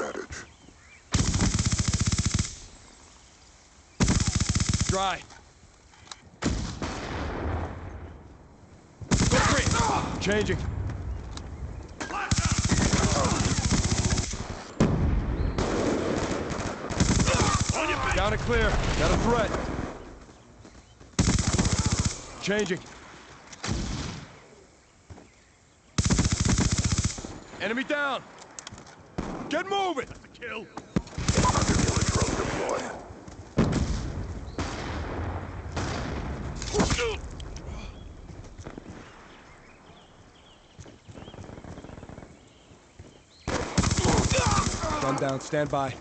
advantage. Dry. Changing. Down and clear. Got a threat. Changing. Enemy down. Get moving. That's a kill. Drone deployed. Gun down. Stand by.